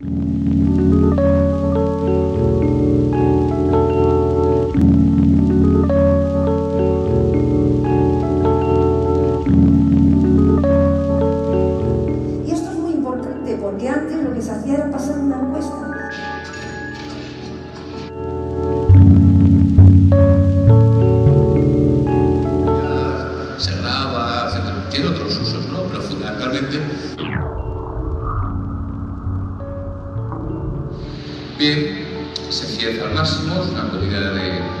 Y esto es muy importante porque antes lo que se hacía era pasar una encuesta. se graba. Tiene otros usos, Bien, se cierra al máximo, una comida de,